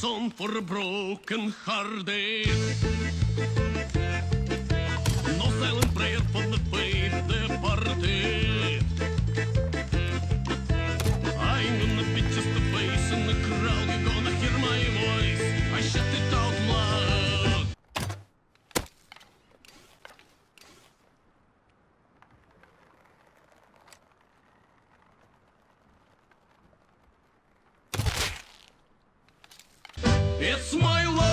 som förbråken skär det. It's my life.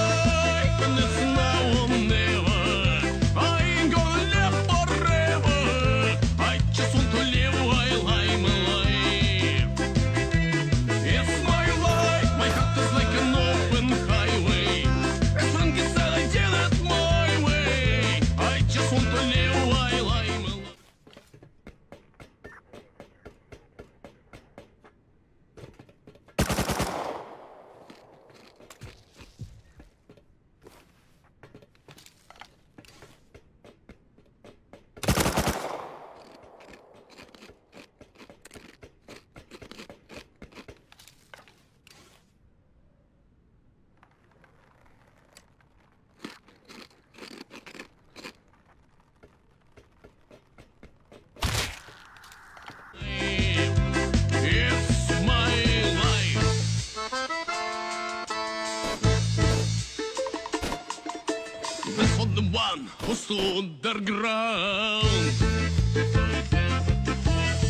the one who's stood their ground.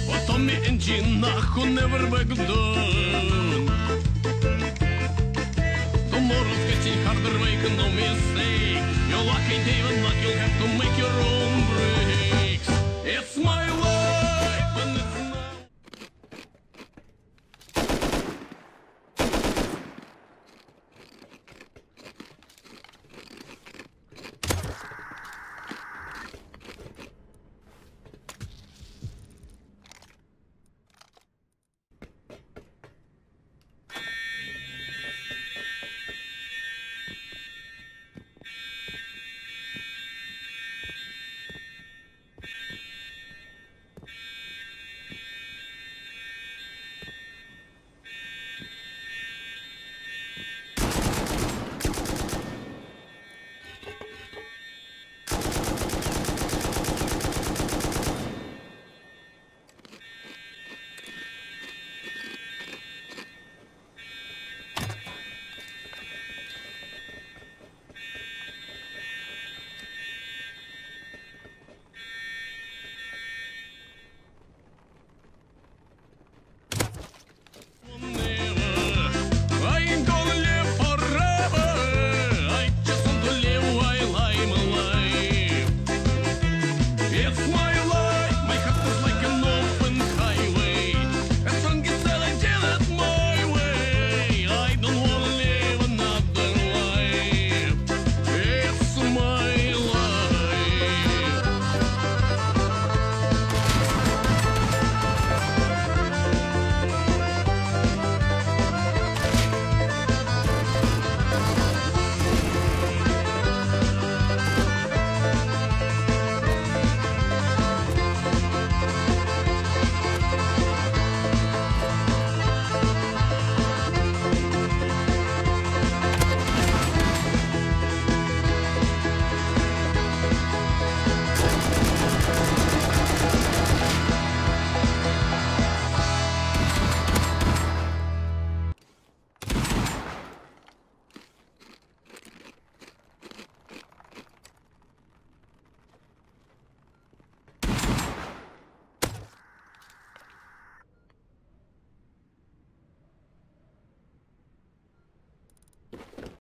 But oh, Tommy and Gina who never back down. Tomorrow's getting harder, make no mistake. You're lucky day and you'll have to make.